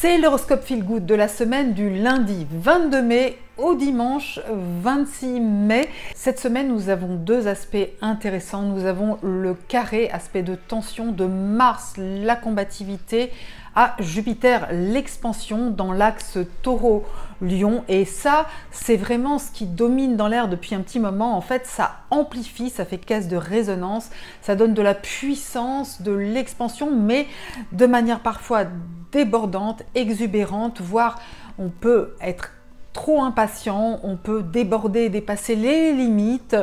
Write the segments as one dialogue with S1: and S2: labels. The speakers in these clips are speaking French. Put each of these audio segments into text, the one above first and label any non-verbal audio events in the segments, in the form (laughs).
S1: C'est l'horoscope feel good de la semaine du lundi 22 mai au dimanche 26 mai. Cette semaine, nous avons deux aspects intéressants. Nous avons le carré, aspect de tension de Mars, la combativité, Jupiter, l'expansion dans l'axe taureau-lion. Et ça, c'est vraiment ce qui domine dans l'air depuis un petit moment. En fait, ça amplifie, ça fait caisse de résonance, ça donne de la puissance, de l'expansion, mais de manière parfois débordante, exubérante, voire on peut être trop impatient, on peut déborder dépasser les limites.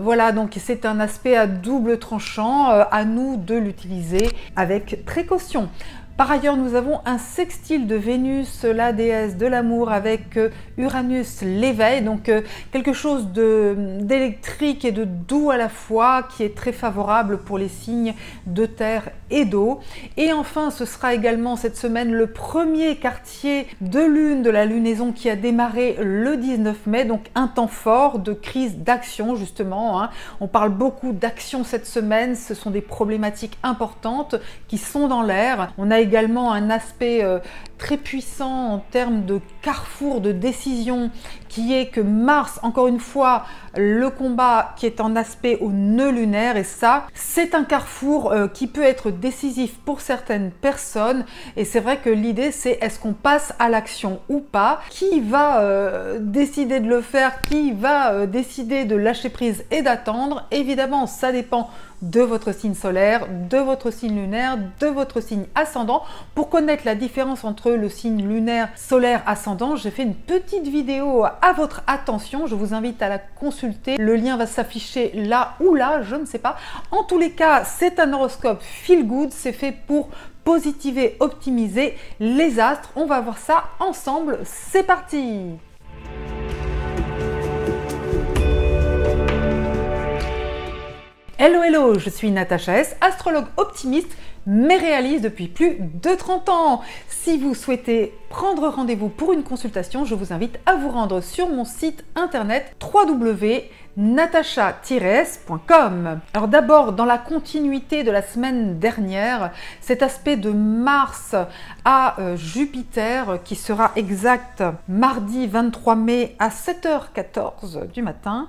S1: Voilà, donc c'est un aspect à double tranchant, euh, à nous de l'utiliser avec précaution. Par ailleurs, nous avons un sextile de Vénus, la déesse de l'amour, avec euh, Uranus, l'éveil, donc euh, quelque chose d'électrique et de doux à la fois, qui est très favorable pour les signes de terre et d'eau. Et enfin, ce sera également cette semaine le premier quartier de lune de la lunaison qui a démarré le 19 mai, donc un temps fort de crise d'action justement. Hein. On parle beaucoup d'action cette semaine, ce sont des problématiques importantes qui sont dans l'air. Également un aspect euh, très puissant en termes de carrefour de décision qui est que Mars, encore une fois, le combat qui est en aspect au nœud lunaire et ça, c'est un carrefour euh, qui peut être décisif pour certaines personnes et c'est vrai que l'idée c'est est-ce qu'on passe à l'action ou pas? Qui va euh, décider de le faire? Qui va décider de lâcher prise et d'attendre? Évidemment, ça dépend de votre signe solaire, de votre signe lunaire, de votre signe ascendant. Pour connaître la différence entre le signe lunaire, solaire, ascendant, j'ai fait une petite vidéo à votre attention. Je vous invite à la consulter. Le lien va s'afficher là ou là, je ne sais pas. En tous les cas, c'est un horoscope feel good. C'est fait pour positiver, optimiser les astres. On va voir ça ensemble. C'est parti Hello hello, je suis Natacha S, astrologue optimiste mais réaliste depuis plus de 30 ans. Si vous souhaitez prendre rendez-vous pour une consultation, je vous invite à vous rendre sur mon site internet www natacha-s.com. Alors d'abord, dans la continuité de la semaine dernière, cet aspect de Mars à euh, Jupiter qui sera exact mardi 23 mai à 7h14 du matin.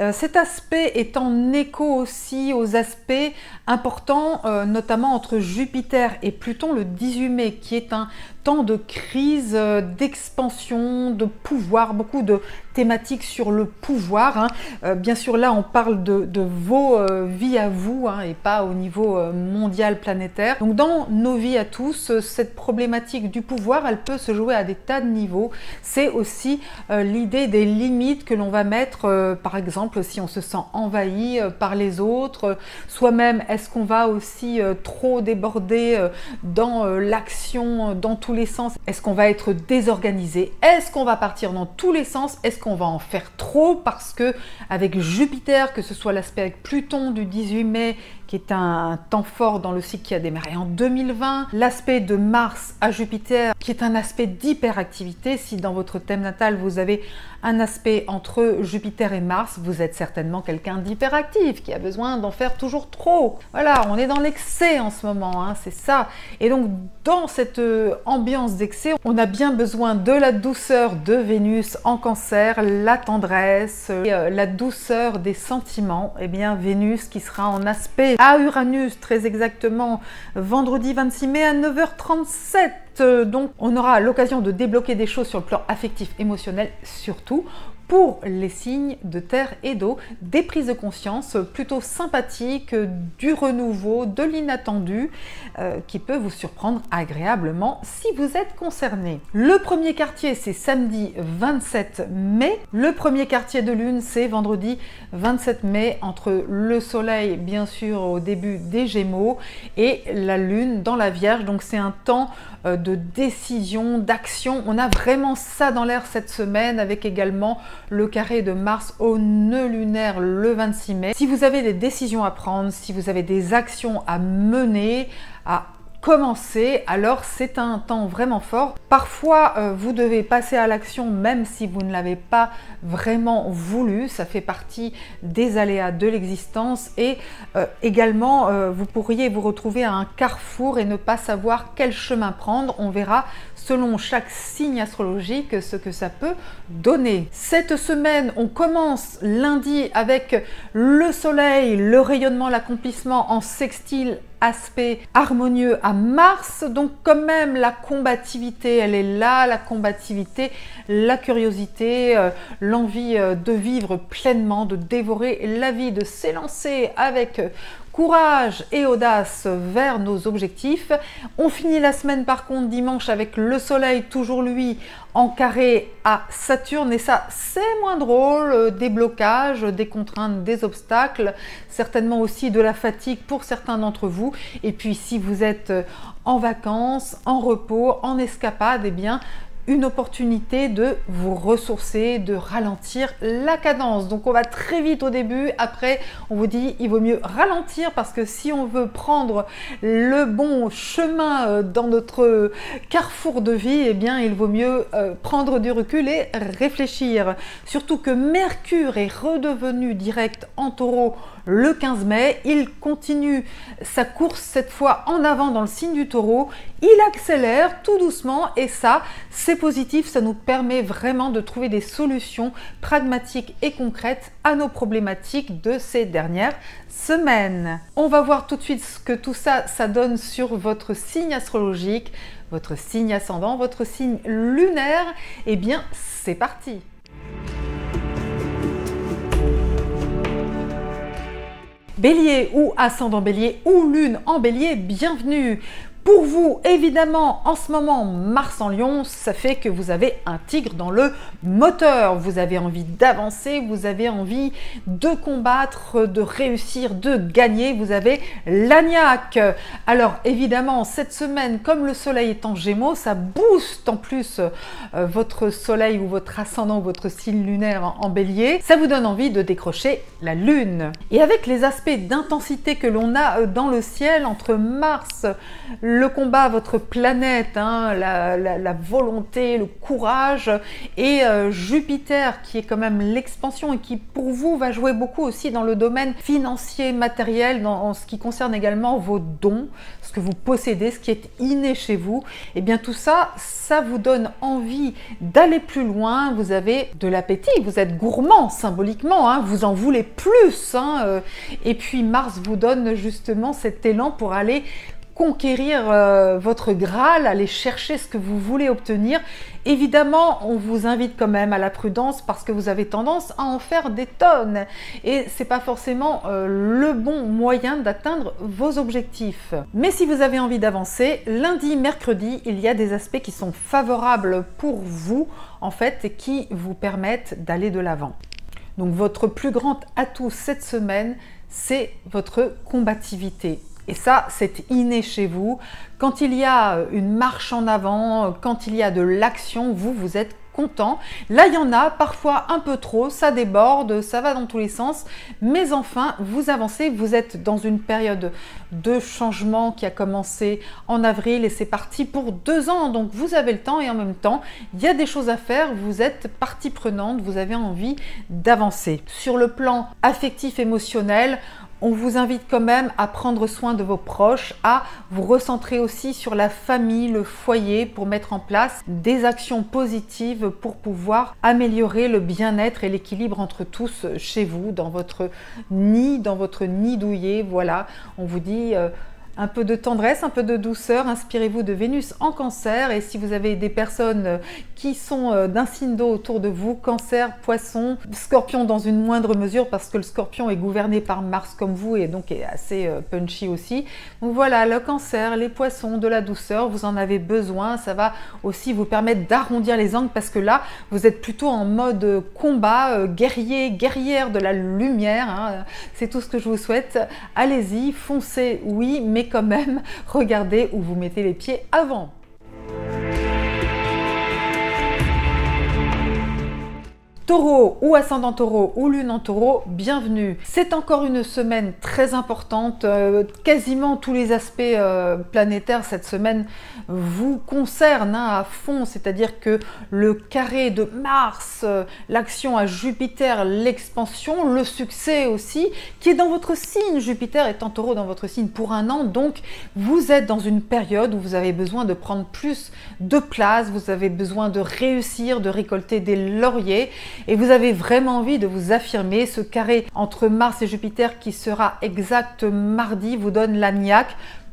S1: Euh, cet aspect est en écho aussi aux aspects importants, euh, notamment entre Jupiter et Pluton le 18 mai, qui est un de crise, d'expansion, de pouvoir, beaucoup de thématiques sur le pouvoir. Hein. Euh, bien sûr, là, on parle de, vos euh, vies à vous hein, et pas au niveau euh, mondial planétaire. Donc, dans nos vies à tous, cette problématique du pouvoir, elle peut se jouer à des tas de niveaux. C'est aussi l'idée des limites que l'on va mettre, par exemple, si on se sent envahi par les autres, soi-même, est-ce qu'on va aussi trop déborder dans l'action dans tous sens Est-ce qu'on va être désorganisé? Est-ce qu'on va partir dans tous les sens? Est-ce qu'on va en faire trop? Parce que avec Jupiter, que ce soit l'aspect avec Pluton du 18 mai qui est un temps fort dans le cycle qui a démarré en 2020. L'aspect de Mars à Jupiter, qui est un aspect d'hyperactivité. Si dans votre thème natal, vous avez un aspect entre Jupiter et Mars, vous êtes certainement quelqu'un d'hyperactif, qui a besoin d'en faire toujours trop. Voilà, on est dans l'excès en ce moment, hein, c'est ça. Et donc, dans cette euh, ambiance d'excès, on a bien besoin de la douceur de Vénus en cancer, la tendresse, euh, la douceur des sentiments. Et eh bien, Vénus qui sera en aspect à Uranus, très exactement, vendredi 26 mai à 9h37. Donc, on aura l'occasion de débloquer des choses sur le plan affectif, émotionnel, surtout pour les signes de terre et d'eau, des prises de conscience plutôt sympathiques, du renouveau, de l'inattendu, euh, qui peut vous surprendre agréablement si vous êtes concerné. Le premier quartier, c'est samedi 27 mai. Le premier quartier de lune, c'est vendredi 27 mai, entre le soleil, bien sûr, au début des Gémeaux, et la lune dans la Vierge. Donc c'est un temps euh, de décision, d'action. On a vraiment ça dans l'air cette semaine, avec également le carré de Mars au nœud lunaire le 26 mai. Si vous avez des décisions à prendre, si vous avez des actions à mener, à commencer, alors c'est un temps vraiment fort. Parfois, euh, vous devez passer à l'action même si vous ne l'avez pas vraiment voulu. Ça fait partie des aléas de l'existence et euh, également, euh, vous pourriez vous retrouver à un carrefour et ne pas savoir quel chemin prendre. On verra selon chaque signe astrologique ce que ça peut donner. Cette semaine, on commence lundi avec le soleil, le rayonnement, l'accomplissement en sextile aspect harmonieux à Mars. Donc quand même la combativité, elle est là, la combativité, la curiosité, euh, l'envie euh, de vivre pleinement, de dévorer la vie, de s'élancer avec courage et audace vers nos objectifs. On finit la semaine par contre dimanche avec le soleil, toujours lui, en carré à Saturne. Et ça, c'est moins drôle, euh, des blocages, des contraintes, des obstacles, certainement aussi de la fatigue pour certains d'entre vous. Et puis si vous êtes en vacances, en repos, en escapade, eh bien, une opportunité de vous ressourcer, de ralentir la cadence. Donc on va très vite au début, après on vous dit il vaut mieux ralentir parce que si on veut prendre le bon chemin euh, dans notre carrefour de vie, eh bien il vaut mieux euh, prendre du recul et réfléchir. Surtout que Mercure est redevenu direct en taureau le 15 mai. Il continue sa course cette fois en avant dans le signe du taureau. Il accélère tout doucement et ça, c'est positif. Ça nous permet vraiment de trouver des solutions pragmatiques et concrètes à nos problématiques de ces dernières semaines. On va voir tout de suite ce que tout ça, ça donne sur votre signe astrologique, votre signe ascendant, votre signe lunaire. Eh bien, c'est parti Bélier ou ascendant bélier ou lune en bélier, bienvenue pour vous, évidemment, en ce moment, Mars en Lion, ça fait que vous avez un tigre dans le moteur. Vous avez envie d'avancer, vous avez envie de combattre, de réussir, de gagner. Vous avez l'agnac. Alors, évidemment, cette semaine, comme le soleil est en gémeaux, ça booste en plus euh, votre soleil ou votre ascendant ou votre signe lunaire en bélier. Ça vous donne envie de décrocher la lune. Et avec les aspects d'intensité que l'on a euh, dans le ciel entre Mars, le combat, votre planète, hein, la, volonté, le courage, et euh, Jupiter qui est quand même l'expansion et qui pour vous va jouer beaucoup aussi dans le domaine financier, matériel, dans, en ce qui concerne également vos dons, ce que vous possédez, ce qui est inné chez vous. Et eh bien tout ça, ça vous donne envie d'aller plus loin. Vous avez de l'appétit, vous êtes gourmand symboliquement, hein, vous en voulez plus. Hein, euh. et puis Mars vous donne justement cet élan pour aller conquérir euh, votre Graal, aller chercher ce que vous voulez obtenir. Évidemment, on vous invite quand même à la prudence parce que vous avez tendance à en faire des tonnes et c'est pas forcément euh, le bon moyen d'atteindre vos objectifs. Mais si vous avez envie d'avancer, lundi, mercredi, il y a des aspects qui sont favorables pour vous en fait et qui vous permettent d'aller de l'avant. Donc votre plus grand atout cette semaine, c'est votre combativité. Et ça, c'est inné chez vous. Quand il y a une marche en avant, quand il y a de l'action, vous, vous êtes content. Là, il y en a parfois un peu trop, ça déborde, ça va dans tous les sens. Mais enfin, vous avancez, vous êtes dans une période de changement qui a commencé en avril et c'est parti pour deux ans. Donc, vous avez le temps et en même temps, il y a des choses à faire. Vous êtes partie prenante, vous avez envie d'avancer. Sur le plan affectif, émotionnel, on vous invite quand même à prendre soin de vos proches, à vous recentrer aussi sur la famille, le foyer pour mettre en place des actions positives pour pouvoir améliorer le bien-être et l'équilibre entre tous chez vous, dans votre nid, dans votre nid douillet. Voilà, on vous dit... Euh, un peu de tendresse, un peu de douceur. Inspirez-vous de Vénus en cancer. Et si vous avez des personnes euh, qui sont euh, d'un signe d'eau autour de vous, cancer, poisson, scorpion dans une moindre mesure, parce que le scorpion est gouverné par Mars comme vous et donc est assez euh, punchy aussi. Donc voilà, le cancer, les poissons, de la douceur, vous en avez besoin. Ça va aussi vous permettre d'arrondir les angles parce que là, vous êtes plutôt en mode combat, guerrier, guerrière de la lumière. Hein. C'est tout ce que je vous souhaite. Allez-y, foncez, oui, mais quand même, (laughs) regardez où vous mettez les pieds avant. Taureau ou ascendant taureau ou lune en taureau, bienvenue. C'est encore une semaine très importante. Euh, quasiment tous les aspects euh, planétaires cette semaine vous concernent hein, à fond. C'est-à-dire que le carré de Mars, euh, l'action à Jupiter, l'expansion, le succès aussi, qui est dans votre signe. Jupiter est en taureau dans votre signe pour un an. Donc vous êtes dans une période où vous avez besoin de prendre plus de place, vous avez besoin de réussir, de récolter des lauriers et vous avez vraiment envie de vous affirmer. Ce carré entre Mars et Jupiter qui sera exact mardi vous donne la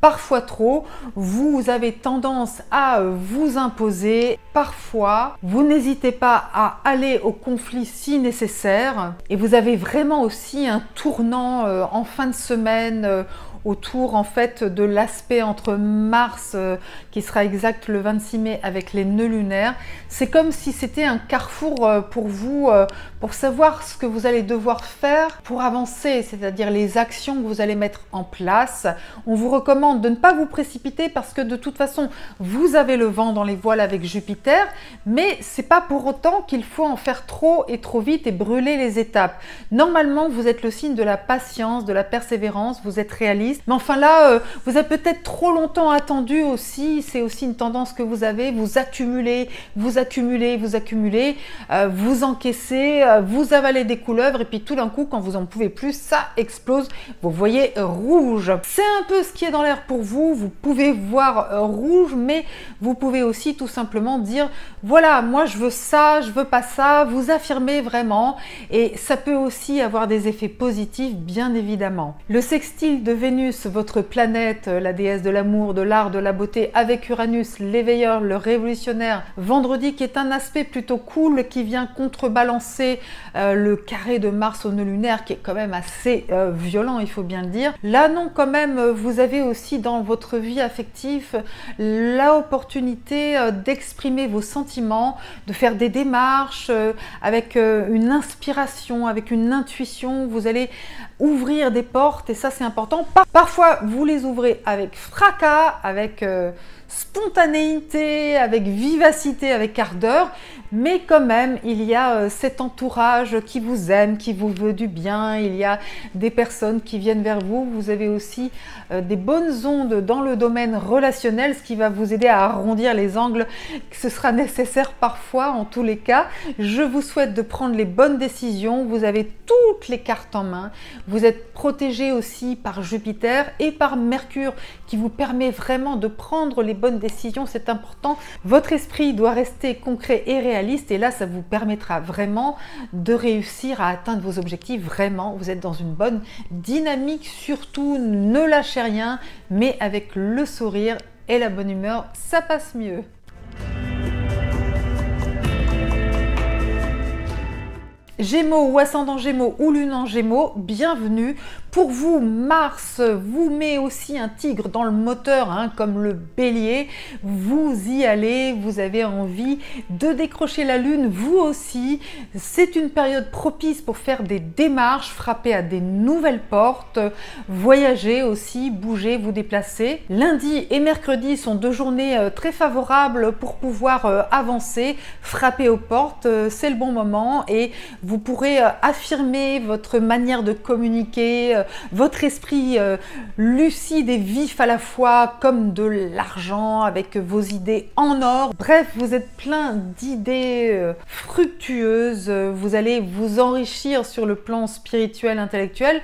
S1: parfois trop, vous avez tendance à vous imposer, parfois vous n'hésitez pas à aller au conflit si nécessaire. Et vous avez vraiment aussi un tournant euh, en fin de semaine euh, autour en fait de l'aspect entre Mars euh, qui sera exact le 26 mai avec les nœuds lunaires. C'est comme si c'était un carrefour euh, pour vous euh, pour savoir ce que vous allez devoir faire pour avancer, c'est-à-dire les actions que vous allez mettre en place. On vous recommande de ne pas vous précipiter parce que de toute façon, vous avez le vent dans les voiles avec Jupiter, mais c'est pas pour autant qu'il faut en faire trop et trop vite et brûler les étapes. Normalement, vous êtes le signe de la patience, de la persévérance, vous êtes réaliste mais enfin là, euh, vous avez peut-être trop longtemps attendu aussi. C'est aussi une tendance que vous avez. Vous accumulez, vous accumulez, vous accumulez, euh, vous encaissez, euh, vous avalez des couleuvres et puis tout d'un coup, quand vous en pouvez plus, ça explose. Vous voyez rouge. C'est un peu ce qui est dans l'air pour vous. Vous pouvez voir rouge, mais vous pouvez aussi tout simplement dire voilà, moi je veux ça, je veux pas ça. Vous affirmez vraiment et ça peut aussi avoir des effets positifs, bien évidemment. Le sextile de Vénus votre planète, la déesse de l'amour, de l'art, de la beauté, avec Uranus, l'éveilleur, le révolutionnaire. Vendredi qui est un aspect plutôt cool qui vient contrebalancer euh, le carré de Mars au nœud lunaire qui est quand même assez euh, violent, il faut bien le dire. Là non, quand même, vous avez aussi dans votre vie affective l'opportunité euh, d'exprimer vos sentiments, de faire des démarches avec une inspiration, avec une intuition. Vous allez ouvrir des portes et ça c'est important. Parfois vous les ouvrez avec fracas, avec euh, spontanéité, avec vivacité, avec ardeur, mais quand même, il y a euh, cet entourage qui vous aime, qui vous veut du bien, il y a des personnes qui viennent vers vous, vous avez aussi euh, des bonnes ondes dans le domaine relationnel, ce qui va vous aider à arrondir les angles, ce sera nécessaire parfois en tous les cas. Je vous souhaite de prendre les bonnes décisions, vous avez toutes les cartes en main, êtes protégé aussi par Jupiter et par Mercure qui vous permet vraiment de prendre les bonnes décisions, c'est important. Votre esprit doit rester concret et réaliste et là ça vous permettra vraiment de réussir à atteindre vos objectifs. Vraiment, vous êtes dans une bonne dynamique. Surtout, ne lâchez rien, mais avec le sourire et la bonne humeur, ça passe mieux. Gémeaux ou ascendant Gémeaux ou lune en Gémeaux, bienvenue. Pour vous, Mars vous met aussi un tigre dans le moteur, hein, comme le bélier. Vous y allez, vous avez envie de décrocher la lune, vous aussi. C'est une période propice pour faire des démarches, frapper à des nouvelles portes, voyager aussi, bouger, vous déplacer. Lundi et mercredi sont deux journées euh, très favorables pour pouvoir euh, avancer, frapper aux portes. Euh, c'est le bon moment et vous pourrez affirmer votre manière de communiquer votre esprit euh, lucide et vif à la fois, comme de l'argent, avec vos idées en or. Bref, vous êtes plein d'idées euh, fructueuses, vous allez vous enrichir sur le plan spirituel, intellectuel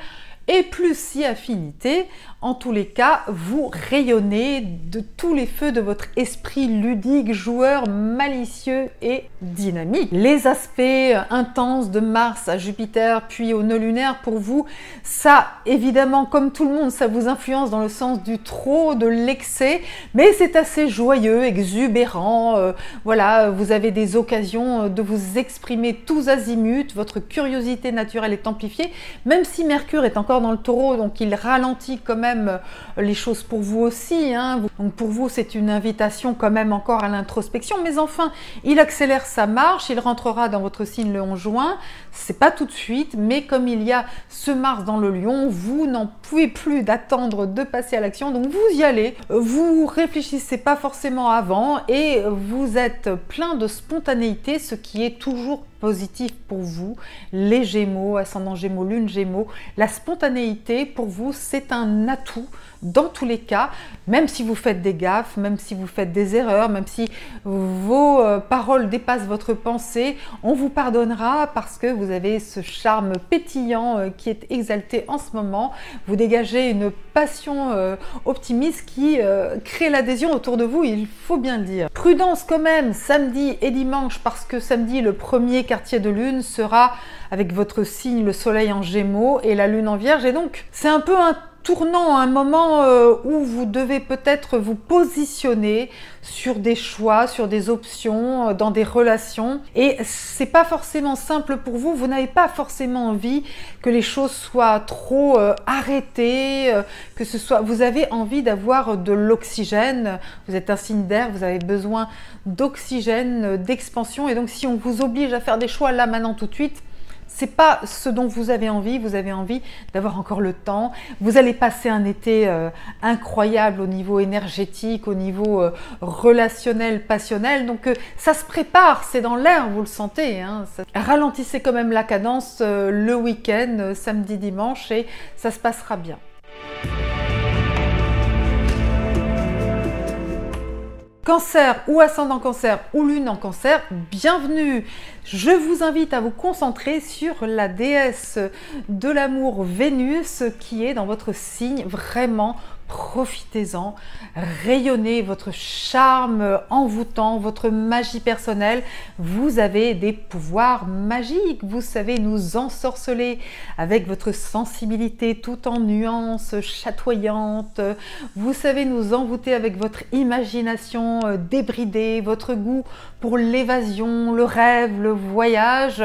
S1: et plus si affinité en tous les cas, vous rayonnez de tous les feux de votre esprit ludique, joueur, malicieux et dynamique. Les aspects intenses de Mars à Jupiter, puis au nœud lunaire, pour vous, ça, évidemment, comme tout le monde, ça vous influence dans le sens du trop, de l'excès, mais c'est assez joyeux, exubérant. Euh, voilà, vous avez des occasions de vous exprimer tous azimuts, votre curiosité naturelle est amplifiée, même si Mercure est encore dans le taureau, donc il ralentit quand même euh, les choses pour vous aussi. Hein. Donc pour vous, c'est une invitation quand même encore à l'introspection. Mais enfin, il accélère sa marche, il rentrera dans votre signe le 11 juin. C'est pas tout de suite, mais comme il y a ce Mars dans le lion, vous n'en pouvez plus d'attendre de passer à l'action. Donc vous y allez, vous réfléchissez pas forcément avant et vous êtes plein de spontanéité, ce qui est toujours positif pour vous. Les Gémeaux, ascendant Gémeaux, Lune Gémeaux, la spontanéité pour vous, c'est un atout dans tous les cas, même si vous faites des gaffes, même si vous faites des erreurs, même si vos euh, paroles dépassent votre pensée, on vous pardonnera parce que vous avez ce charme pétillant euh, qui est exalté en ce moment. Vous dégagez une passion euh, optimiste qui crée l'adhésion autour de vous, il faut bien le dire. Prudence quand même, samedi et dimanche, parce que samedi, le premier quartier de lune sera avec votre signe, le soleil en gémeaux et la lune en vierge. Et donc, c'est un peu un tournant, un moment euh, où vous devez peut-être vous positionner sur des choix, sur des options, euh, dans des relations. Et c'est pas forcément simple pour vous. Vous n'avez pas forcément envie que les choses soient trop euh, arrêtées, que ce soit. Vous avez envie d'avoir de l'oxygène. Vous êtes un signe d'air. Vous avez besoin d'oxygène, d'expansion. Et donc, si on vous oblige à faire des choix là maintenant tout de suite, c'est pas ce dont vous avez envie. Vous avez envie d'avoir encore le temps. Vous allez passer un été euh, incroyable au niveau énergétique, au niveau euh, relationnel, passionnel. Donc euh, ça se prépare, c'est dans l'air, vous le sentez. Hein. Ralentissez quand même la cadence le week-end, samedi, dimanche, et ça se passera bien. Cancer ou ascendant cancer ou lune en cancer, bienvenue Je vous invite à vous concentrer sur la déesse de l'amour Vénus qui est dans votre signe vraiment profitez-en, rayonnez votre charme envoûtant, votre magie personnelle. Vous avez des pouvoirs magiques, vous savez nous ensorceler avec votre sensibilité tout en nuances chatoyantes. Vous savez nous envoûter avec votre imagination euh, débridée, votre goût pour l'évasion, le rêve, le voyage,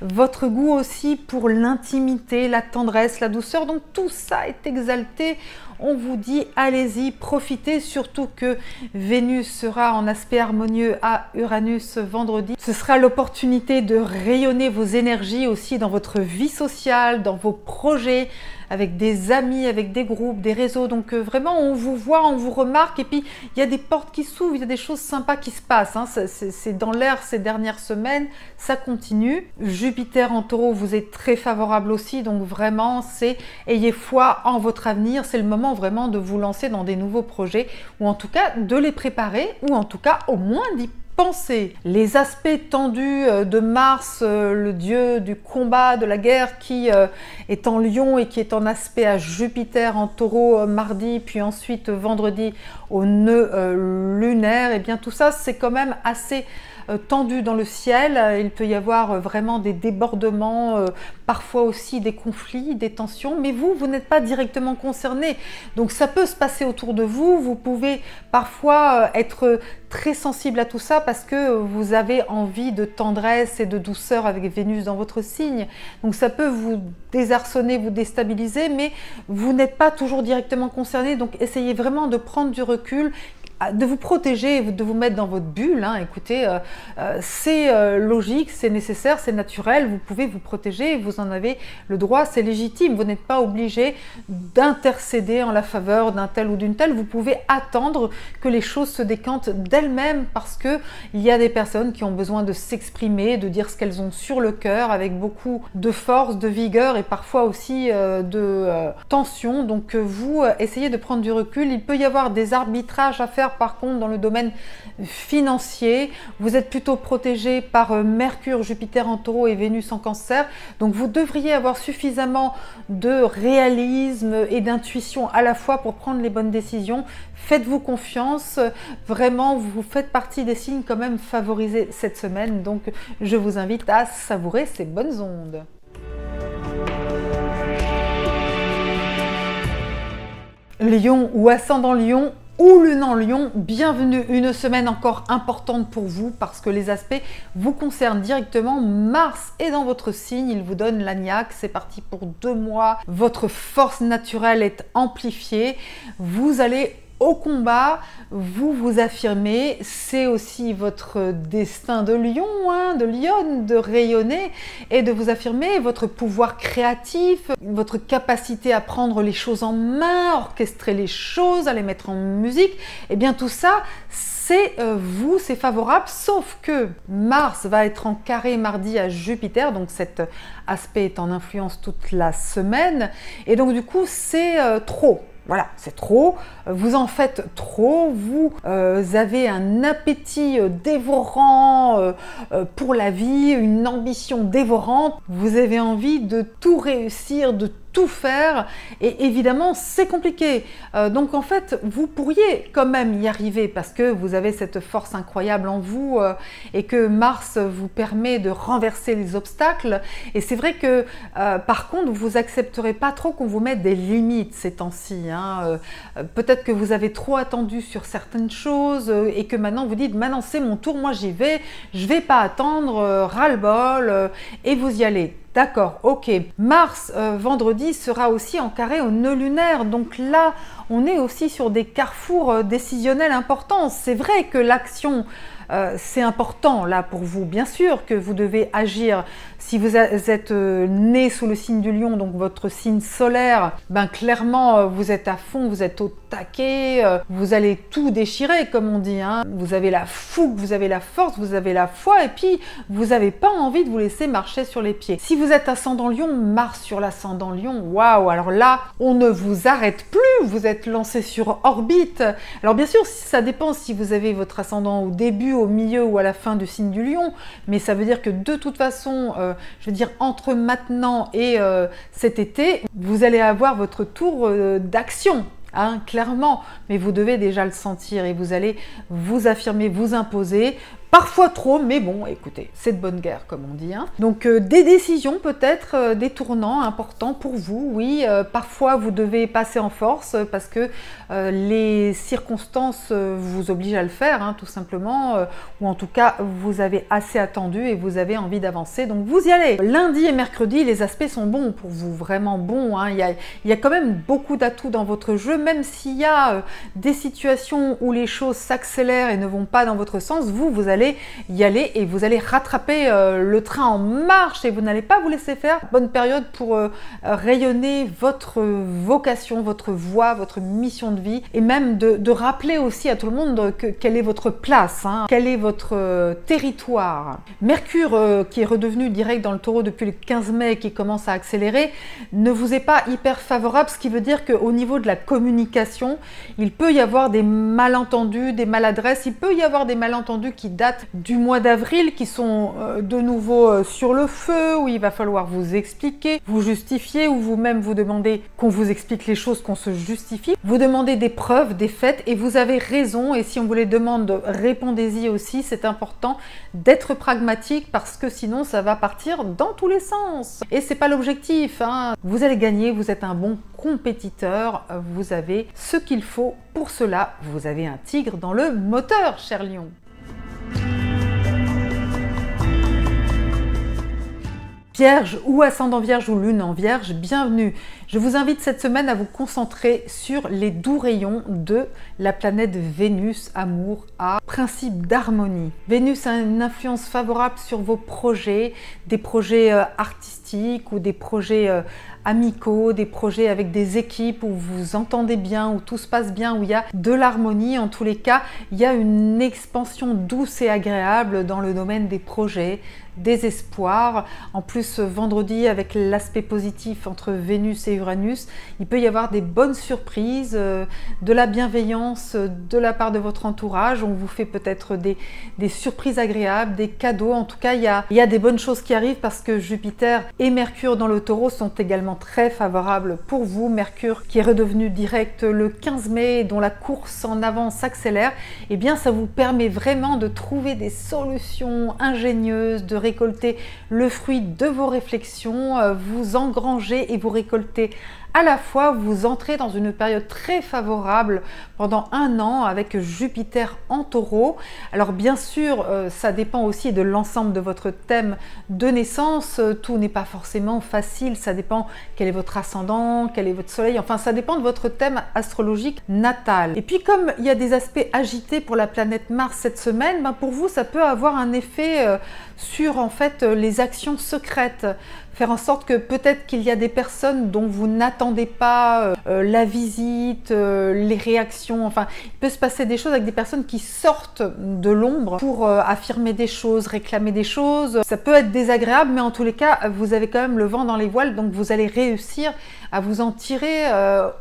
S1: votre goût aussi pour l'intimité, la tendresse, la douceur. Donc tout ça est exalté on vous dit allez-y, profitez, surtout que Vénus sera en aspect harmonieux à Uranus vendredi. Ce sera l'opportunité de rayonner vos énergies aussi dans votre vie sociale, dans vos projets, avec des amis, avec des groupes, des réseaux. Donc euh, vraiment, on vous voit, on vous remarque, et puis il y a des portes qui s'ouvrent, il y a des choses sympas qui se passent. Hein. C'est dans l'air ces dernières semaines, ça continue. Jupiter en taureau, vous êtes très favorable aussi, donc vraiment, c'est ayez foi en votre avenir. C'est le moment vraiment de vous lancer dans des nouveaux projets, ou en tout cas de les préparer, ou en tout cas au moins d'y Pensez les aspects tendus euh, de Mars, euh, le dieu du combat, de la guerre, qui euh, est en lion et qui est en aspect à Jupiter en taureau mardi, puis ensuite vendredi au nœud lunaire, et eh bien tout ça c'est quand même assez tendu dans le ciel. Il peut y avoir euh, vraiment des débordements, euh, parfois aussi des conflits, des tensions, mais vous, vous n'êtes pas directement concerné. Donc ça peut se passer autour de vous. Vous pouvez parfois être très sensible à tout ça parce que vous avez envie de tendresse et de douceur avec Vénus dans votre signe. Donc ça peut vous désarçonner, vous déstabiliser, mais vous n'êtes pas toujours directement concerné. Donc essayez vraiment de prendre du recul de vous protéger, de vous mettre dans votre bulle. Hein. Écoutez, euh, euh, c'est euh, logique, c'est nécessaire, c'est naturel. Vous pouvez vous protéger, vous en avez le droit, c'est légitime. Vous n'êtes pas obligé d'intercéder en la faveur d'un tel ou d'une telle. Vous pouvez attendre que les choses se décantent d'elles-mêmes parce que il y a des personnes qui ont besoin de s'exprimer, de dire ce qu'elles ont sur le cœur avec beaucoup de force, de vigueur et parfois aussi de tension. Donc vous essayez de prendre du recul. Il peut y avoir des arbitrages à faire par contre dans le domaine financier. Vous êtes plutôt protégé par euh, Mercure, Jupiter en taureau et Vénus en cancer. Donc vous devriez avoir suffisamment de réalisme et d'intuition à la fois pour prendre les bonnes décisions. Faites-vous confiance. Vraiment, vous faites partie des signes quand même favorisés cette semaine. Donc je vous invite à savourer ces bonnes ondes. Lion ou ascendant Lion, ou Lune en Lion, bienvenue, une semaine encore importante pour vous parce que les aspects vous concernent directement. Mars est dans votre signe, il vous donne l'agnac, c'est parti pour deux mois. Votre force naturelle est amplifiée, vous allez au combat, vous vous affirmez, c'est aussi votre destin de lion, hein, de lionne, de rayonner et de vous affirmer, votre pouvoir créatif, votre capacité à prendre les choses en main, orchestrer les choses, à les mettre en musique, et eh bien tout ça, c'est euh, vous, c'est favorable, sauf que Mars va être en carré mardi à Jupiter, donc cet aspect est en influence toute la semaine, et donc du coup c'est euh, trop. Voilà, c'est trop, vous en faites trop, vous euh, avez un appétit dévorant pour la vie, une ambition dévorante, vous avez envie de tout réussir, de tout faire et évidemment c'est compliqué. Euh, donc en fait vous pourriez quand même y arriver parce que vous avez cette force incroyable en vous euh, et que Mars vous permet de renverser les obstacles et c'est vrai que euh, par contre vous accepterez pas trop qu'on vous mette des limites ces temps-ci. Hein. Peut-être que vous avez trop attendu sur certaines choses et que maintenant vous dites maintenant c'est mon tour, moi j'y vais, je vais pas attendre, ras-le-bol et vous y allez. D'accord, ok. Mars, euh, vendredi, sera aussi en carré au nœud lunaire. Donc là, on est aussi sur des carrefours euh, décisionnels importants. C'est vrai que l'action, euh, c'est important là pour vous. Bien sûr que vous devez agir si vous êtes euh, né sous le signe du lion, donc votre signe solaire, ben clairement euh, vous êtes à fond, vous êtes au taquet, euh, vous allez tout déchirer comme on dit. Hein. Vous avez la fougue, vous avez la force, vous avez la foi et puis vous n'avez pas envie de vous laisser marcher sur les pieds. Si vous êtes ascendant lion, Mars sur l'ascendant lion, waouh Alors là, on ne vous arrête plus, vous êtes lancé sur orbite. Alors bien sûr, ça dépend si vous avez votre ascendant au début, au milieu ou à la fin du signe du lion, mais ça veut dire que de toute façon, je veux dire, entre maintenant et euh, cet été, vous allez avoir votre tour euh, d'action. Hein, clairement, mais vous devez déjà le sentir et vous allez vous affirmer, vous imposer, Parfois trop, mais bon, écoutez, c'est de bonne guerre, comme on dit. Hein. Donc euh, des décisions peut-être, euh, des tournants importants pour vous, oui. Euh, parfois vous devez passer en force parce que les circonstances vous obligent à le faire, hein, tout simplement. ou en tout cas, vous avez assez attendu et vous avez envie d'avancer, donc vous y allez. Lundi et mercredi, les aspects sont bons pour vous, vraiment bons. Hein. Y il, y a, quand même beaucoup d'atouts dans votre jeu, même s'il y a des situations où les choses s'accélèrent et ne vont pas dans votre sens, vous, vous allez y aller et vous allez rattraper euh, le train en marche et vous n'allez pas vous laisser faire. Bonne période pour euh, rayonner votre vocation, votre voix, votre mission de vie et même de, rappeler aussi à tout le monde que, quelle est votre place, hein, quel est votre euh, territoire. Mercure, qui est redevenu direct dans le taureau depuis le 15 mai et qui commence à accélérer, ne vous est pas hyper favorable, ce qui veut dire qu'au niveau de la communication, il peut y avoir des malentendus, des maladresses, il peut y avoir des malentendus qui datent du mois d'avril qui sont euh, de nouveau euh, sur le feu, où il va falloir vous expliquer, vous justifier, ou vous-même vous demander qu'on vous explique les choses, qu'on se justifie. Vous demandez des preuves, des faits, et vous avez raison. Et si on vous les demande, répondez-y aussi. C'est important d'être pragmatique parce que sinon ça va partir dans tous les sens. Et c'est pas l'objectif. Hein. Vous allez gagner, vous êtes un bon compétiteur, vous avez ce qu'il faut pour cela. Vous avez un tigre dans le moteur, cher lion. Vierge ou ascendant Vierge ou lune en Vierge, bienvenue. Je vous invite cette semaine à vous concentrer sur les doux rayons de la planète Vénus, amour, à principe d'harmonie. Vénus a une influence favorable sur vos projets, des projets euh, artistiques ou des projets euh, amicaux, des projets avec des équipes où vous entendez bien, où tout se passe bien, où il y a de l'harmonie. En tous les cas, il y a une expansion douce et agréable dans le domaine des projets, des espoirs. En plus, vendredi, avec l'aspect positif entre Vénus et Uranus, il peut y avoir des bonnes surprises, euh, de la bienveillance de la part de votre entourage. On vous fait peut-être des, surprises agréables, des cadeaux. En tout cas, il y a des bonnes choses qui arrivent parce que Jupiter et Mercure dans le taureau sont également très favorables pour vous. Mercure qui est redevenu direct le 15 mai, dont la course en avant s'accélère, eh bien ça vous permet vraiment de trouver des solutions ingénieuses, de récolter le fruit de vos réflexions, euh, vous engranger et vous récolter À la fois, vous entrez dans une période très favorable pendant un an avec Jupiter en taureau. Alors bien sûr, euh, ça dépend aussi de l'ensemble de votre thème de naissance. Tout n'est pas forcément facile, ça dépend quel est votre ascendant, quel est votre soleil, enfin ça dépend de votre thème astrologique natal. Et puis comme il y a des aspects agités pour la planète Mars cette semaine, ben, pour vous ça peut avoir un effet euh, sur en fait les actions secrètes faire en sorte que peut-être qu'il y a des personnes dont vous n'attendez pas euh, euh, la visite, euh, les réactions, enfin, il peut se passer des choses avec des personnes qui sortent de l'ombre pour affirmer des choses, réclamer des choses. Ça peut être désagréable, mais en tous les cas, vous avez quand même le vent dans les voiles, donc vous allez réussir à vous en tirer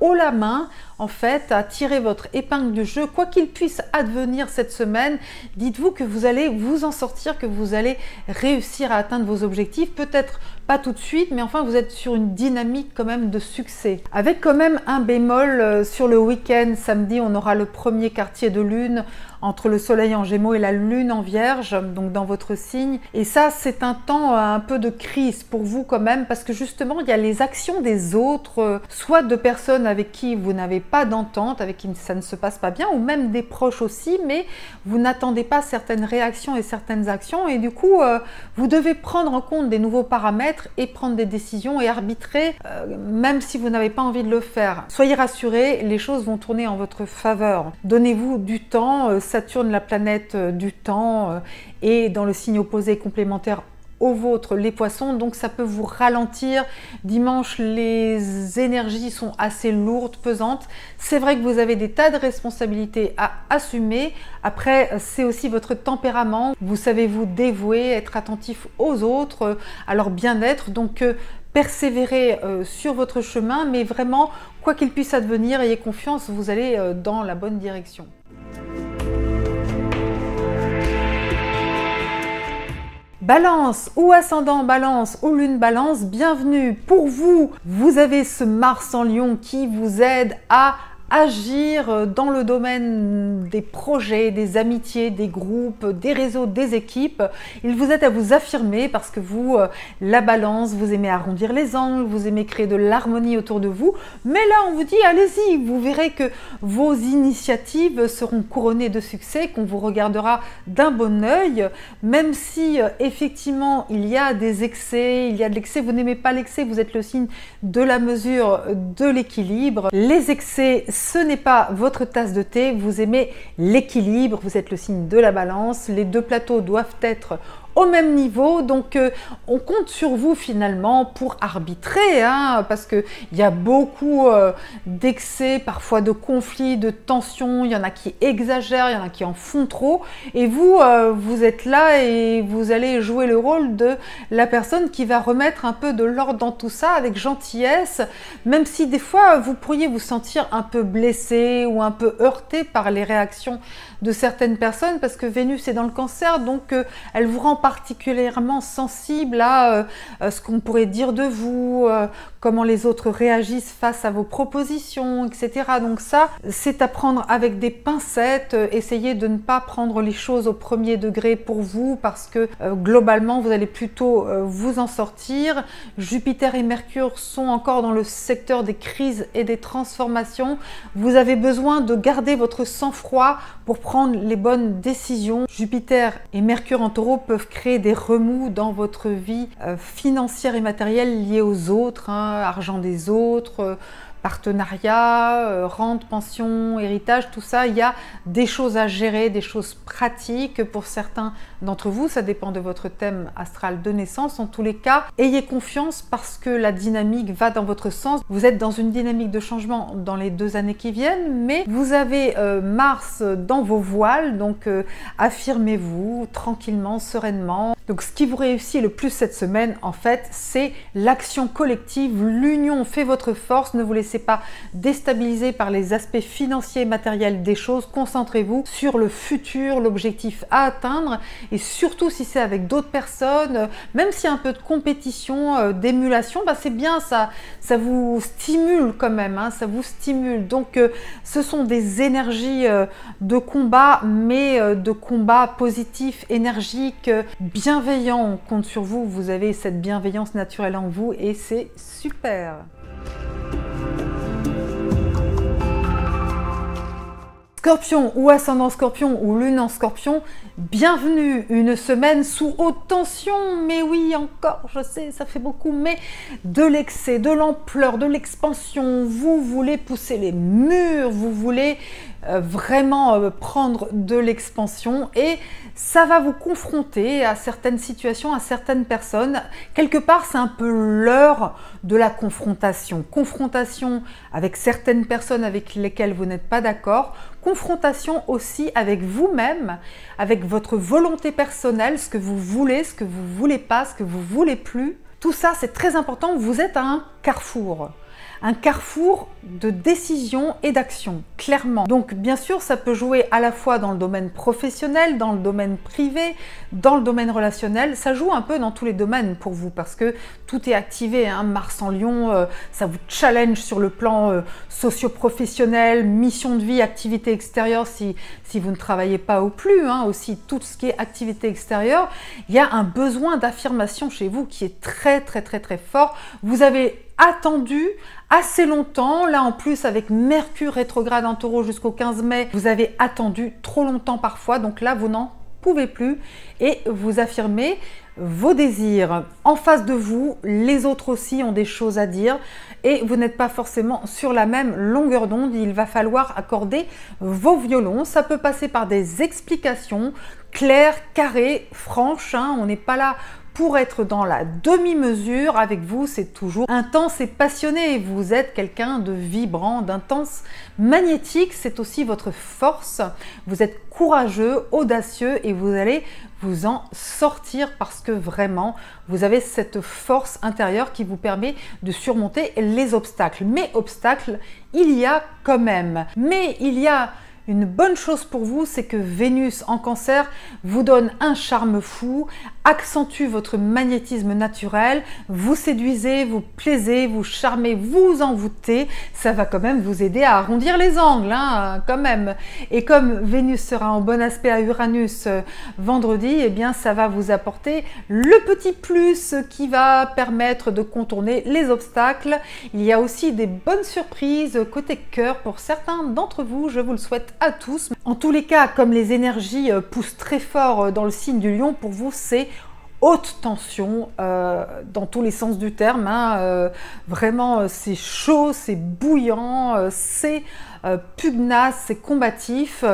S1: haut la main en fait, à tirer votre épingle du jeu, quoi qu'il puisse advenir cette semaine, dites-vous que vous allez vous en sortir, que vous allez réussir à atteindre vos objectifs, peut-être pas tout de suite, mais enfin vous êtes sur une dynamique quand même de succès. Avec quand même un bémol euh, sur le week-end, samedi, on aura le premier quartier de lune entre le soleil en gémeaux et la lune en vierge, donc dans votre signe. Et ça, c'est un temps euh, un peu de crise pour vous quand même, parce que justement, il y a les actions des autres, euh, soit de personnes avec qui vous n'avez pas d'entente, avec qui ça ne se passe pas bien, ou même des proches aussi, mais vous n'attendez pas certaines réactions et certaines actions, et du coup, euh, vous devez prendre en compte des nouveaux paramètres et prendre des décisions et arbitrer, même si vous n'avez pas envie de le faire. Soyez rassurés, les choses vont tourner en votre faveur. Donnez-vous du temps Saturne, la planète euh, du temps, euh, dans le signe opposé complémentaire au vôtre, les poissons, donc ça peut vous ralentir. Dimanche, les énergies sont assez lourdes, pesantes. C'est vrai que vous avez des tas de responsabilités à assumer. Après, c'est aussi votre tempérament. Vous savez vous dévouer, être attentif aux autres, à leur bien-être. Donc, euh, persévérer sur votre chemin, mais vraiment, quoi qu'il puisse advenir, ayez confiance, vous allez dans la bonne direction. Balance ou ascendant balance ou lune balance, bienvenue pour vous. Vous avez ce Mars en lion qui vous aide à agir dans le domaine des projets, des amitiés, des groupes, des réseaux, des équipes. Il vous aide à vous affirmer parce que vous, euh, la balance, vous aimez arrondir les angles, vous aimez créer de l'harmonie autour de vous. Mais là, on vous dit, allez-y, vous verrez que vos initiatives seront couronnées de succès, qu'on vous regardera d'un bon oeil, même si euh, effectivement il y a des excès, il y a de l'excès, vous n'aimez pas l'excès, vous êtes le signe de la mesure, de l'équilibre. Les excès, ce n'est pas votre tasse de thé, vous aimez l'équilibre, vous êtes le signe de la balance, les deux plateaux doivent être au même niveau. Donc euh, on compte sur vous finalement pour arbitrer, hein, parce qu'il y a beaucoup euh, d'excès, parfois de conflits, de tensions, il y en a qui exagèrent, il y en a qui en font trop, et vous, euh, vous êtes là et vous allez jouer le rôle de la personne qui va remettre un peu de l'ordre dans tout ça avec gentillesse, même si des fois vous pourriez vous sentir un peu blessé ou un peu heurté par les réactions de certaines personnes, parce que Vénus est dans le cancer, donc elle vous rend particulièrement sensible à euh, ce qu'on pourrait dire de vous, euh, comment les autres réagissent face à vos propositions, etc. Donc ça, c'est à prendre avec des pincettes, euh, essayez de ne pas prendre les choses au premier degré pour vous parce que globalement, vous allez plutôt vous en sortir. Jupiter et Mercure sont encore dans le secteur des crises et des transformations. Vous avez besoin de garder votre sang-froid pour prendre les bonnes décisions. Jupiter et Mercure en taureau peuvent créer des remous dans votre vie euh, financière et matérielle liée aux autres, hein, argent des autres, euh, partenariat, euh, rente, pension, héritage, tout ça, il y a des choses à gérer, des choses pratiques pour certains d'entre vous. Ça dépend de votre thème astral de naissance. En tous les cas, ayez confiance parce que la dynamique va dans votre sens. Vous êtes dans une dynamique de changement dans les deux années qui viennent, mais vous avez euh, Mars dans vos voiles, donc euh, affirmez-vous tranquillement, sereinement. Donc ce qui vous réussit le plus cette semaine, en fait, c'est l'action collective. L'union fait votre force. Ne vous laissez pas déstabiliser par les aspects financiers et matériels des choses. Concentrez-vous sur le futur, l'objectif à atteindre et surtout si c'est avec d'autres personnes, même s'il y a un peu de compétition, euh, d'émulation, bah, c'est bien ça, ça vous stimule quand même, hein, ça vous stimule. Donc euh, ce sont des énergies euh, de combat, mais de combat positif, énergique, bienveillant, on compte sur vous, vous avez cette bienveillance naturelle en vous et c'est super. Scorpion ou ascendant scorpion ou lune en scorpion, bienvenue, une semaine sous haute tension, mais oui encore, je sais, ça fait beaucoup, mais de l'excès, de l'ampleur, de l'expansion, vous voulez pousser les murs, vous voulez euh, vraiment euh, prendre de l'expansion et ça va vous confronter à certaines situations, à certaines personnes. Quelque part, c'est un peu l'heure de la confrontation. Confrontation avec certaines personnes avec lesquelles vous n'êtes pas d'accord. Confrontation aussi avec vous-même, avec votre volonté personnelle, ce que vous voulez, ce que vous voulez pas, ce que vous voulez plus. Tout ça, c'est très important. Vous êtes à un carrefour un carrefour de décision et d'action, clairement. Donc bien sûr, ça peut jouer à la fois dans le domaine professionnel, dans le domaine privé, dans le domaine relationnel. Ça joue un peu dans tous les domaines pour vous parce que tout est activé. Hein. Mars en Lion, euh, ça vous challenge sur le plan euh, socio-professionnel, mission de vie, activité extérieure si, vous ne travaillez pas au plus. Hein. Aussi, tout ce qui est activité extérieure, il y a un besoin d'affirmation chez vous qui est très très très très fort. Vous avez attendu assez longtemps. Là, en plus, avec Mercure rétrograde en taureau jusqu'au 15 mai, vous avez attendu trop longtemps parfois. Donc là, vous n'en pouvez plus et vous affirmez vos désirs en face de vous. Les autres aussi ont des choses à dire et vous n'êtes pas forcément sur la même longueur d'onde. Il va falloir accorder vos violons. Ça peut passer par des explications claires, carrées, franches. Hein. On n'est pas là pour être dans la demi-mesure avec vous, c'est toujours intense et passionné. Vous êtes quelqu'un de vibrant, d'intense, magnétique. C'est aussi votre force. Vous êtes courageux, audacieux et vous allez vous en sortir parce que vraiment, vous avez cette force intérieure qui vous permet de surmonter les obstacles. Mais obstacles, il y a quand même. Mais il y a une bonne chose pour vous, c'est que Vénus en cancer vous donne un charme fou, accentue votre magnétisme naturel, vous séduisez, vous plaisez, vous charmez, vous envoûtez. Ça va quand même vous aider à arrondir les angles, hein, quand même. Et comme Vénus sera en bon aspect à Uranus euh, vendredi, eh bien ça va vous apporter le petit plus qui va permettre de contourner les obstacles. Il y a aussi des bonnes surprises côté cœur pour certains d'entre vous, je vous le souhaite à tous. En tous les cas, comme les énergies euh, poussent très fort euh, dans le signe du lion, pour vous, c'est haute tension euh, dans tous les sens du terme. Hein, vraiment, c'est chaud, c'est bouillant, c'est pugnace, c'est combatif.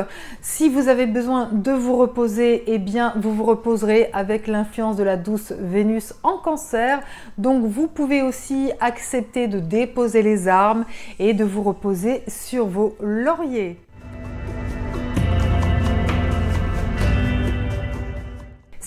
S1: Si vous avez besoin de vous reposer, eh bien, vous vous reposerez avec l'influence de la douce Vénus en cancer. Donc, vous pouvez aussi accepter de déposer les armes et de vous reposer sur vos lauriers.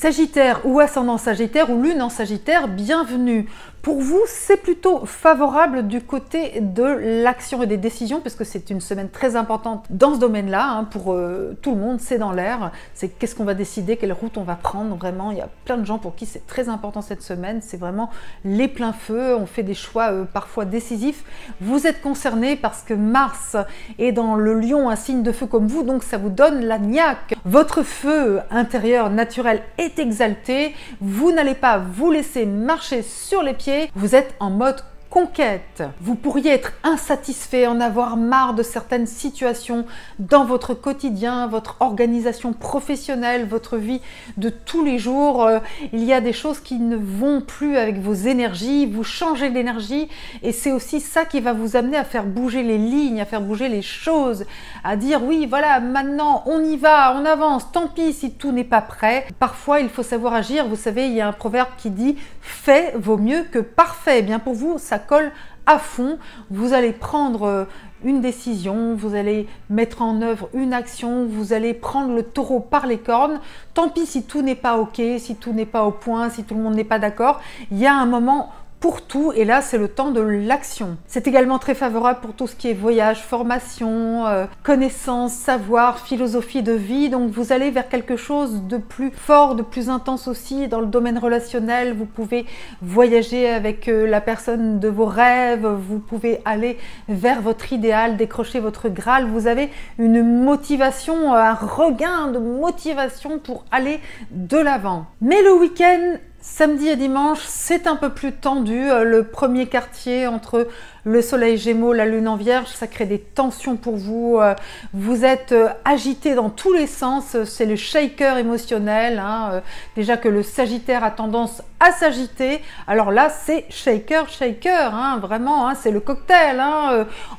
S1: Sagittaire ou ascendant Sagittaire ou lune en Sagittaire, bienvenue. Pour vous, c'est plutôt favorable du côté de l'action et des décisions, parce que c'est une semaine très importante dans ce domaine-là, hein, pour euh, tout le monde, c'est dans l'air, c'est qu'est-ce qu'on va décider, quelle route on va prendre, vraiment, il y a plein de gens pour qui c'est très important cette semaine, c'est vraiment les pleins feux, on fait des choix euh, parfois décisifs. Vous êtes concerné parce que Mars est dans le lion, un signe de feu comme vous, donc ça vous donne la niaque. Votre feu intérieur naturel est exalté, vous n'allez pas vous laisser marcher sur les pieds vous êtes en mode conquête. Vous pourriez être insatisfait, en avoir marre de certaines situations dans votre quotidien, votre organisation professionnelle, votre vie de tous les jours. Euh, il y a des choses qui ne vont plus avec vos énergies, vous changez d'énergie et c'est aussi ça qui va vous amener à faire bouger les lignes, à faire bouger les choses, à dire oui, voilà, maintenant on y va, on avance, tant pis si tout n'est pas prêt. Parfois, il faut savoir agir. Vous savez, il y a un proverbe qui dit fait vaut mieux que parfait. Bien pour vous, ça colle à fond. Vous allez prendre euh, une décision, vous allez mettre en œuvre une action, vous allez prendre le taureau par les cornes. Tant pis si tout n'est pas OK, si tout n'est pas au point, si tout le monde n'est pas d'accord. Il y a un moment pour tout et là c'est le temps de l'action. C'est également très favorable pour tout ce qui est voyage, formation, euh, connaissance, savoir, philosophie de vie. Donc vous allez vers quelque chose de plus fort, de plus intense aussi dans le domaine relationnel. Vous pouvez voyager avec euh, la personne de vos rêves, vous pouvez aller vers votre idéal, décrocher votre Graal. Vous avez une motivation, un regain de motivation pour aller de l'avant. Mais le week-end Samedi et dimanche, c'est un peu plus tendu. Euh, le premier quartier entre le soleil gémeaux, la lune en vierge, ça crée des tensions pour vous. Euh, vous êtes euh, agité dans tous les sens. C'est le shaker émotionnel. Hein. Déjà que le sagittaire a tendance à s'agiter. Alors là, c'est shaker, shaker. Hein, vraiment, hein. c'est le cocktail.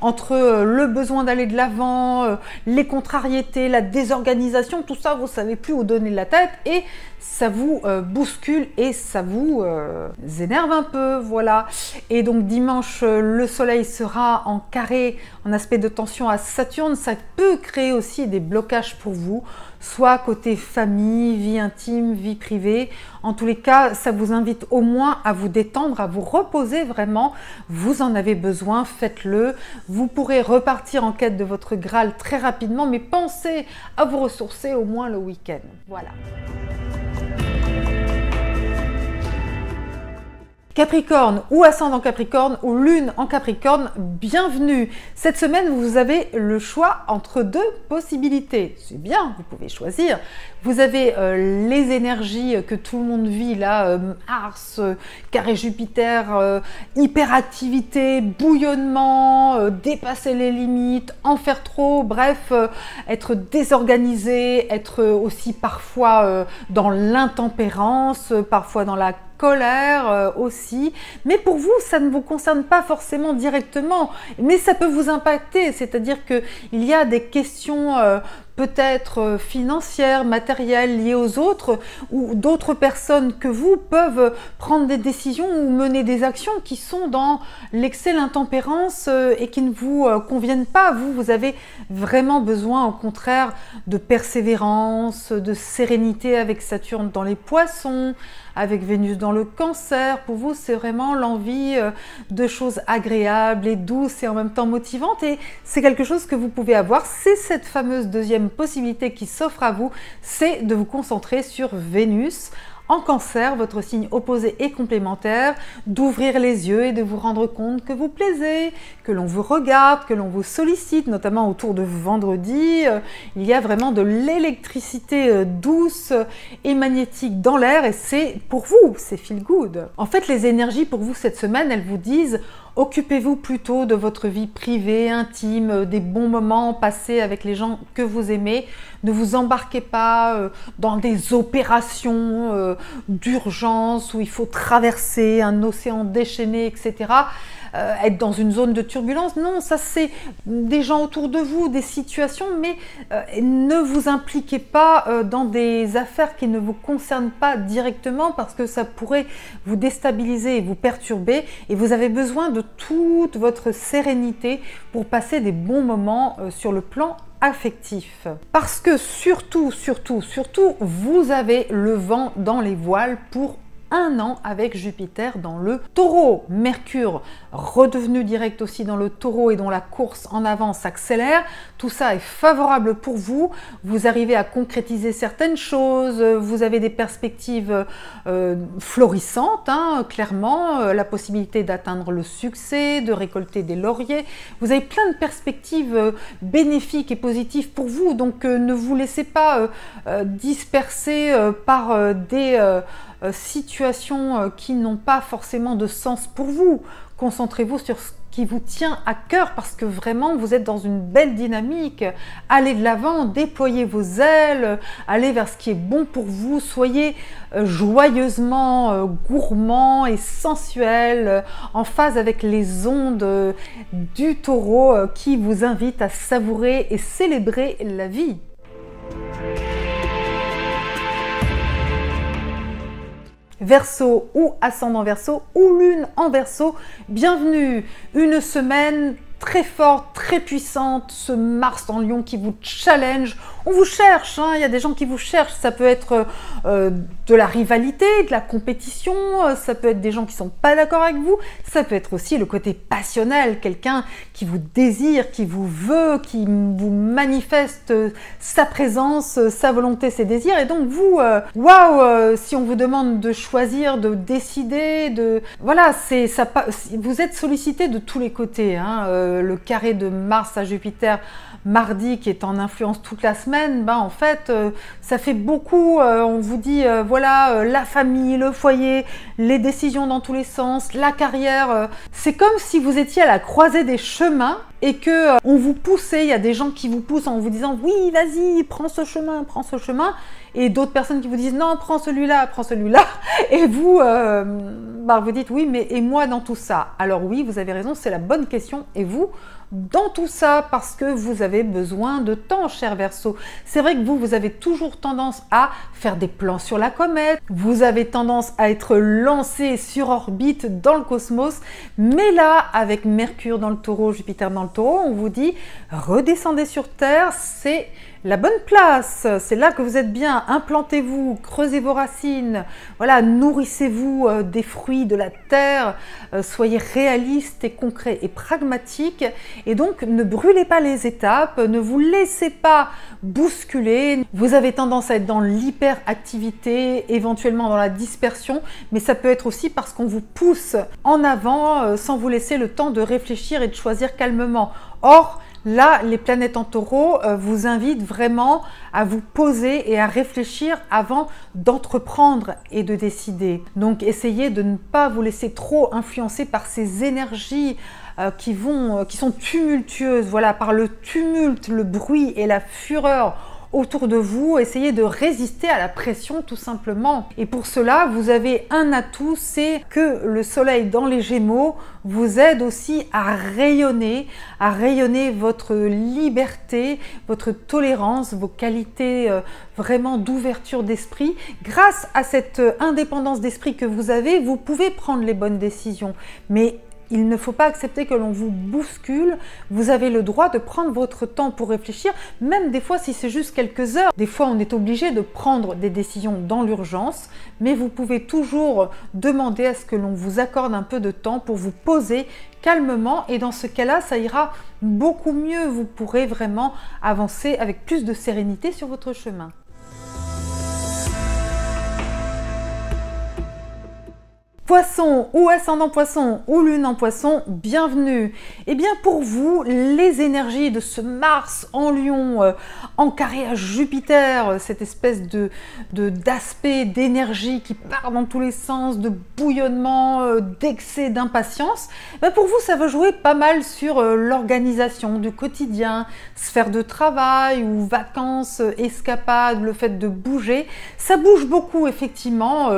S1: Entre le besoin d'aller de l'avant, les contrariétés, la désorganisation, tout ça, vous savez plus où donner la tête. Et ça vous bouscule et ça vous euh, énerve un peu, voilà. Et donc dimanche, euh, le soleil sera en carré, en aspect de tension à Saturne, ça peut créer aussi des blocages pour vous, soit côté famille, vie intime, vie privée. En tous les cas, ça vous invite au moins à vous détendre, à vous reposer vraiment. Vous en avez besoin, faites-le. Vous pourrez repartir en quête de votre Graal très rapidement, mais pensez à vous ressourcer au moins le week-end. Voilà. Capricorne ou ascendant Capricorne ou lune en Capricorne, bienvenue. Cette semaine, vous avez le choix entre deux possibilités. C'est bien, vous pouvez choisir. Vous avez euh, les énergies que tout le monde vit là, euh, Mars, euh, carré Jupiter, hyperactivité, bouillonnement, dépasser les limites, en faire trop, bref, être désorganisé, être aussi parfois dans l'intempérance, parfois dans la colère euh, aussi. Mais pour vous, ça ne vous concerne pas forcément directement, mais ça peut vous impacter. C'est-à-dire qu'il y a des questions euh, peut-être euh, financières, matérielles liées aux autres, ou d'autres personnes que vous peuvent prendre des décisions ou mener des actions qui sont dans l'excès, l'intempérance et qui ne vous conviennent pas. Vous, vous avez vraiment besoin, au contraire, de persévérance, de sérénité avec Saturne dans les poissons, avec Vénus dans le cancer. Pour vous, c'est vraiment l'envie euh, de choses agréables et douces et en même temps motivantes. Et c'est quelque chose que vous pouvez avoir. C'est cette fameuse deuxième possibilité qui s'offre à vous, c'est de vous concentrer sur Vénus en cancer, votre signe opposé et complémentaire, d'ouvrir les yeux et de vous rendre compte que vous plaisez, que l'on vous regarde, que l'on vous sollicite, notamment autour de vendredi. Euh, il y a vraiment de l'électricité euh, douce et magnétique dans l'air et c'est pour vous, c'est feel good. En fait, les énergies pour vous cette semaine, elles vous disent Occupez-vous plutôt de votre vie privée, intime, des bons moments passés avec les gens que vous aimez. Ne vous embarquez pas euh, dans des opérations euh, d'urgence où il faut traverser un océan déchaîné, etc. Euh, être dans une zone de turbulence. Non, ça c'est des gens autour de vous, des situations, mais euh, ne vous impliquez pas euh, dans des affaires qui ne vous concernent pas directement parce que ça pourrait vous déstabiliser et vous perturber. Et vous avez besoin de toute votre sérénité pour passer des bons moments sur le plan affectif. Parce que surtout, surtout, surtout, vous avez le vent dans les voiles pour un an avec Jupiter dans le taureau. Mercure redevenu direct aussi dans le taureau et dont la course en avant s'accélère. Tout ça est favorable pour vous. Vous arrivez à concrétiser certaines choses. Vous avez des perspectives euh, florissantes, hein, clairement. Euh, la possibilité d'atteindre le succès, de récolter des lauriers. Vous avez plein de perspectives euh, bénéfiques et positives pour vous. Donc ne vous laissez pas disperser par des situations euh, qui n'ont pas forcément de sens pour vous. Concentrez-vous sur ce qui vous tient à cœur parce que vraiment vous êtes dans une belle dynamique. Allez de l'avant, déployez vos ailes, allez vers ce qui est bon pour vous, soyez euh, joyeusement gourmand et sensuel, en phase avec les ondes du taureau qui vous invitent à savourer et célébrer la vie. Verseau ou ascendant Verseau ou lune en Verseau. Bienvenue, une semaine très forte, très puissante, ce Mars en Lion qui vous challenge. On vous cherche, hein. il y a des gens qui vous cherchent. Ça peut être euh, de la rivalité, de la compétition, euh, ça peut être des gens qui sont pas d'accord avec vous, ça peut être aussi le côté passionnel, quelqu'un qui vous désire, qui vous veut, qui vous manifeste sa présence, sa volonté, ses désirs. Et donc vous, euh, waouh, si on vous demande de choisir, de décider, de voilà, c'est ça, vous êtes sollicité de tous les côtés. Hein, le carré de Mars à Jupiter mardi qui est en influence toute la semaine, ben en fait, euh, ça fait beaucoup. Euh, on vous dit, euh, voilà, la famille, le foyer, les décisions dans tous les sens, la carrière. c'est comme si vous étiez à la croisée des chemins et que on vous poussait. Il y a des gens qui vous poussent en vous disant, oui, vas-y, prends ce chemin, prends ce chemin. Et d'autres personnes qui vous disent, non, prends celui-là, prends celui-là. (laughs) Et vous, ben, vous dites, oui, mais et moi dans tout ça? Alors oui, vous avez raison, c'est la bonne question. Et vous dans tout ça parce que vous avez besoin de temps, cher Verseau. C'est vrai que vous, vous avez toujours tendance à faire des plans sur la comète, vous avez tendance à être lancé sur orbite dans le cosmos, mais là, avec Mercure dans le taureau, Jupiter dans le taureau, on vous dit redescendez sur Terre, c'est la bonne place. C'est là que vous êtes bien. Implantez-vous, creusez vos racines. Voilà, nourrissez-vous euh, des fruits de la terre. Euh, soyez réaliste et concret et pragmatique. Et donc, ne brûlez pas les étapes. Ne vous laissez pas bousculer. Vous avez tendance à être dans l'hyperactivité, éventuellement dans la dispersion, mais ça peut être aussi parce qu'on vous pousse en avant euh, sans vous laisser le temps de réfléchir et de choisir calmement. Or, Là, les planètes en taureau euh, vous invitent vraiment à vous poser et à réfléchir avant d'entreprendre et de décider. Donc essayez de ne pas vous laisser trop influencer par ces énergies euh, qui, vont, euh, qui sont tumultueuses, voilà, par le tumulte, le bruit et la fureur autour de vous, essayez de résister à la pression tout simplement. Et pour cela, vous avez un atout, c'est que le soleil dans les gémeaux vous aide aussi à rayonner, à rayonner votre liberté, votre tolérance, vos qualités euh, vraiment d'ouverture d'esprit. Grâce à cette euh, indépendance d'esprit que vous avez, vous pouvez prendre les bonnes décisions. Mais il ne faut pas accepter que l'on vous bouscule. Vous avez le droit de prendre votre temps pour réfléchir, même des fois si c'est juste quelques heures. Des fois, on est obligé de prendre des décisions dans l'urgence, mais vous pouvez toujours demander à ce que l'on vous accorde un peu de temps pour vous poser calmement et dans ce cas-là, ça ira beaucoup mieux. Vous pourrez vraiment avancer avec plus de sérénité sur votre chemin. Poisson ou ascendant poisson ou lune en poisson, bienvenue. Eh bien pour vous, les énergies de ce Mars en lion, euh, en carré à Jupiter, euh, cette espèce de d'aspect d'énergie qui part dans tous les sens, de bouillonnement, euh, d'excès d'impatience, ben, pour vous ça va jouer pas mal sur l'organisation du quotidien, sphère de travail ou vacances, escapades, le fait de bouger. Ça bouge beaucoup effectivement,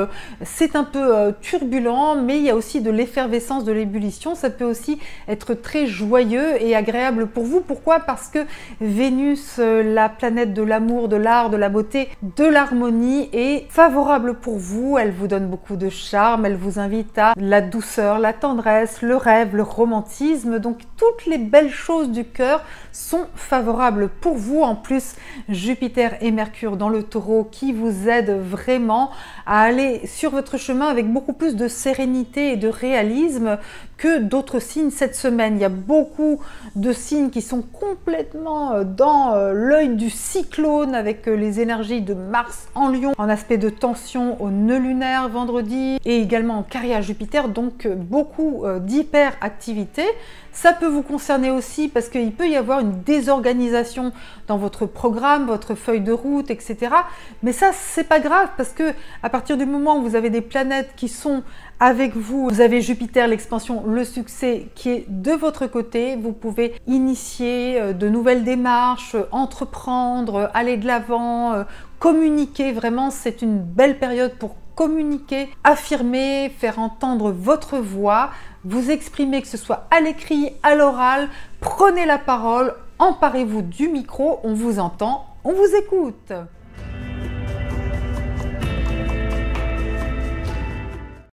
S1: c'est un peu turbulent mais il y a aussi de l'effervescence, de l'ébullition. Ça peut aussi être très joyeux et agréable pour vous. Pourquoi? Parce que Vénus, euh, la planète de l'amour, de l'art, de la beauté, de l'harmonie, est favorable pour vous. Elle vous donne beaucoup de charme, elle vous invite à la douceur, la tendresse, le rêve, le romantisme. Donc toutes les belles choses du cœur sont favorables pour vous. En plus, Jupiter et Mercure dans le taureau qui vous aident vraiment à aller sur votre chemin avec beaucoup plus de sérénité et de réalisme que d'autres signes cette semaine. Il y a beaucoup de signes qui sont complètement euh, dans euh, l'œil du cyclone avec euh, les énergies de Mars en Lion en aspect de tension au nœud lunaire vendredi et également en carrière Jupiter, donc beaucoup d'hyperactivité. Ça peut vous concerner aussi parce qu'il peut y avoir une désorganisation dans votre programme, votre feuille de route, etc. Mais ça, c'est pas grave parce que à partir du moment où vous avez des planètes qui sont avec vous, vous avez Jupiter, l'expansion, le succès qui est de votre côté. Vous pouvez initier euh, de nouvelles démarches, entreprendre, aller de l'avant, euh, communiquer. Vraiment, c'est une belle période pour communiquer, affirmer, faire entendre votre voix, vous exprimer, que ce soit à l'écrit, à l'oral. Prenez la parole, emparez-vous du micro, on vous entend, on vous écoute.